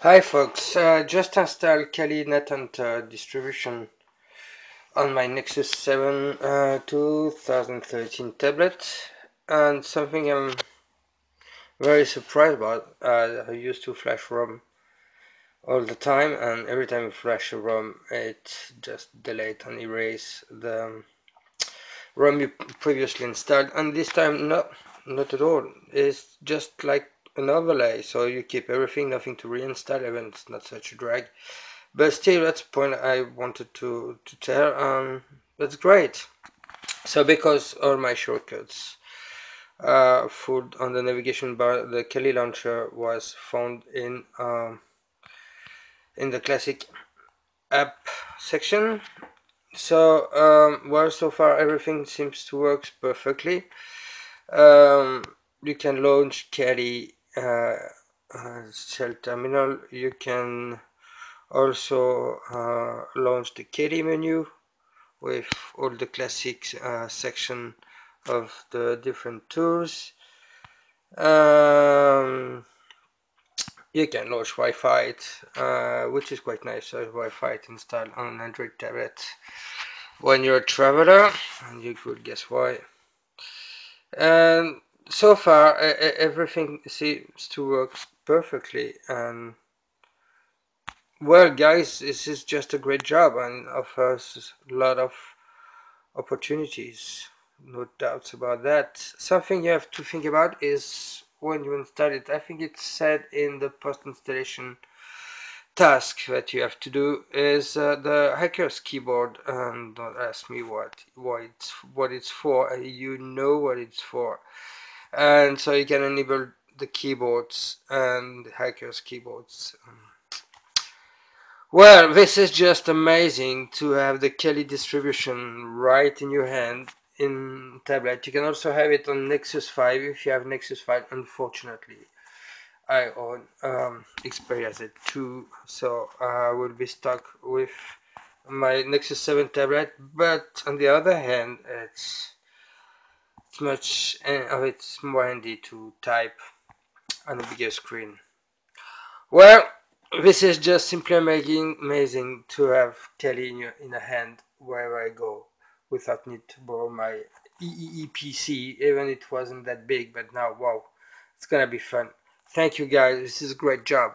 Hi folks, uh, just installed Kali NetHunter distribution on my Nexus 7 uh, 2013 tablet and something I'm very surprised about. Uh, I used to flash ROM all the time and every time I flash a ROM it just delete and erase the ROM you previously installed and this time no, not at all. It's just like an overlay so you keep everything nothing to reinstall even it's not such a drag. But still that's the point I wanted to, to tell um, that's great. So because all my shortcuts uh, food on the navigation bar the Kali launcher was found in um, in the classic app section. So um, well so far everything seems to work perfectly. Um, you can launch uh, shell terminal you can also uh, launch the Kali menu with all the classic uh, section of the different tools. Um, you can launch Wi-Fi uh, which is quite nice. So Wi-Fi installed on an Android tablet when you're a traveler and you could guess why. And so far everything seems to work perfectly and well guys this is just a great job and offers a lot of opportunities no doubts about that. Something you have to think about is when you install it. I think it's said in the post installation task that you have to do is uh, the hacker's keyboard and don't ask me what what it's what it's for. You know what it's for and so you can enable the keyboards and hackers keyboards. Well this is just amazing to have the Kali distribution right in your hand in tablet. You can also have it on Nexus 5 if you have Nexus 5 unfortunately. I own um, Xperia Z2 so I will be stuck with my Nexus 7 tablet but on the other hand it's it's much uh, it's more handy to type on a bigger screen. Well, this is just simply amazing, amazing to have Kali in, your, in a hand wherever I go without need to borrow my Eee PC, even it wasn't that big, but now, wow, it's gonna be fun. Thank you guys, this is a great job.